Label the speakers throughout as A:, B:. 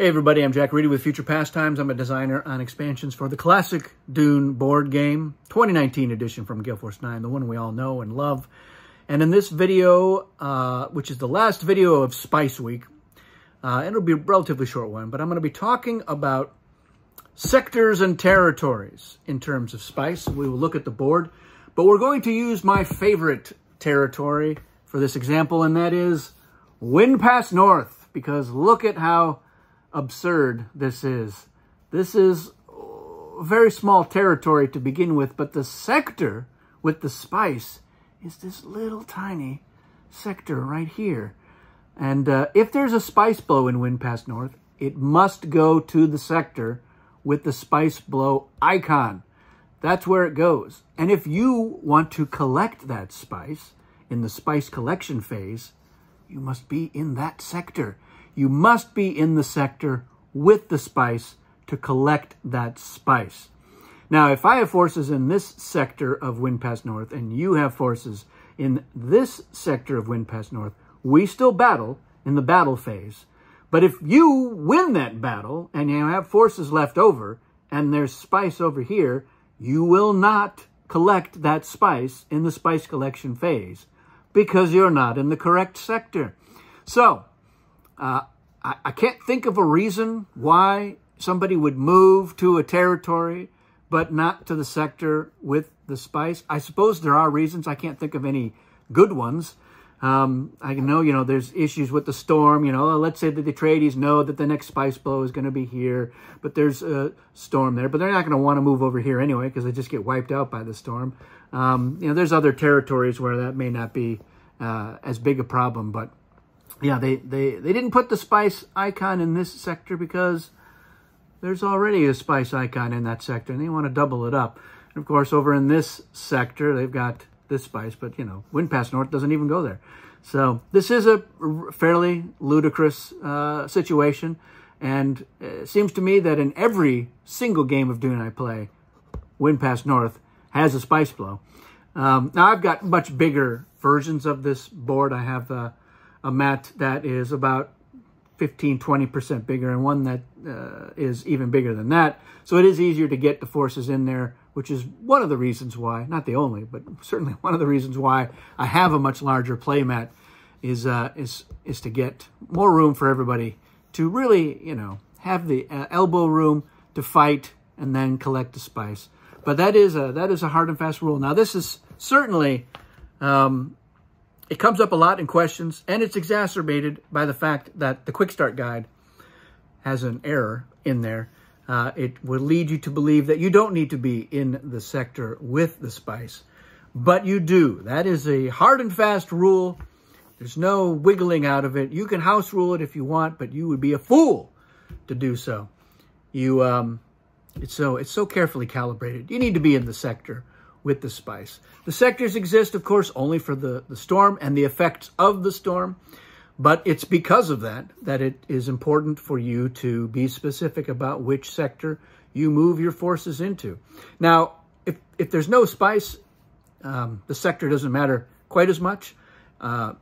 A: Hey everybody, I'm Jack Reda with Future Pastimes. I'm a designer on expansions for the classic Dune board game, 2019 edition from Gale Force 9, the one we all know and love. And in this video, uh, which is the last video of Spice Week, uh, it'll be a relatively short one, but I'm going to be talking about sectors and territories in terms of Spice. We will look at the board, but we're going to use my favorite territory for this example, and that is Wind Pass North, because look at how absurd this is. This is very small territory to begin with, but the sector with the spice is this little tiny sector right here. And uh, if there's a spice blow in Windpass North, it must go to the sector with the spice blow icon. That's where it goes. And if you want to collect that spice in the spice collection phase, you must be in that sector you must be in the sector with the spice to collect that spice. Now, if I have forces in this sector of Windpass North and you have forces in this sector of Windpass North, we still battle in the battle phase. But if you win that battle and you have forces left over and there's spice over here, you will not collect that spice in the spice collection phase because you're not in the correct sector. So, uh, I, I can't think of a reason why somebody would move to a territory but not to the sector with the spice. I suppose there are reasons. I can't think of any good ones. Um, I know, you know, there's issues with the storm. You know, let's say that the Atreides know that the next spice blow is going to be here, but there's a storm there. But they're not going to want to move over here anyway because they just get wiped out by the storm. Um, you know, there's other territories where that may not be uh, as big a problem, but yeah, they, they, they didn't put the spice icon in this sector because there's already a spice icon in that sector, and they want to double it up. And of course, over in this sector, they've got this spice, but, you know, Wind Pass North doesn't even go there. So this is a fairly ludicrous uh, situation, and it seems to me that in every single game of Dune I play, Wind Pass North has a spice blow. Um, now, I've got much bigger versions of this board. I have... Uh, a mat that is about 15, 20% bigger and one that uh, is even bigger than that. So it is easier to get the forces in there, which is one of the reasons why, not the only, but certainly one of the reasons why I have a much larger play mat is, uh, is, is to get more room for everybody to really, you know, have the uh, elbow room to fight and then collect the spice. But that is a, that is a hard and fast rule. Now, this is certainly um, it comes up a lot in questions, and it's exacerbated by the fact that the Quick Start Guide has an error in there. Uh, it will lead you to believe that you don't need to be in the sector with the spice, but you do. That is a hard and fast rule. There's no wiggling out of it. You can house rule it if you want, but you would be a fool to do so. You, um, it's so it's so carefully calibrated. You need to be in the sector with the spice. The sectors exist, of course, only for the, the storm and the effects of the storm, but it's because of that that it is important for you to be specific about which sector you move your forces into. Now, if, if there's no spice, um, the sector doesn't matter quite as much. Uh,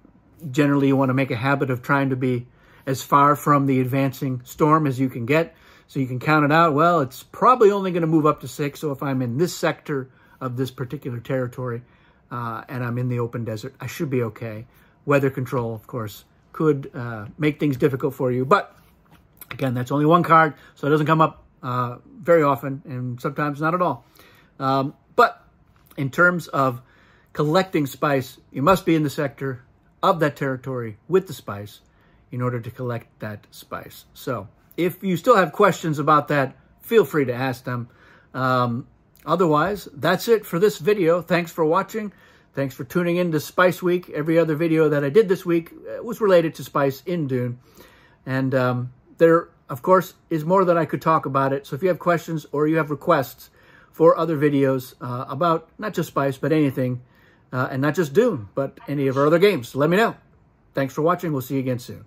A: generally, you want to make a habit of trying to be as far from the advancing storm as you can get. So you can count it out. Well, it's probably only going to move up to six. So if I'm in this sector of this particular territory uh, and I'm in the open desert, I should be okay. Weather control, of course, could uh, make things difficult for you. But again, that's only one card, so it doesn't come up uh, very often and sometimes not at all. Um, but in terms of collecting spice, you must be in the sector of that territory with the spice in order to collect that spice. So if you still have questions about that, feel free to ask them. Um, Otherwise, that's it for this video. Thanks for watching. Thanks for tuning in to Spice Week. Every other video that I did this week uh, was related to Spice in Dune. And um, there, of course, is more that I could talk about it. So if you have questions or you have requests for other videos uh, about not just Spice, but anything, uh, and not just Dune, but any of our other games, let me know. Thanks for watching. We'll see you again soon.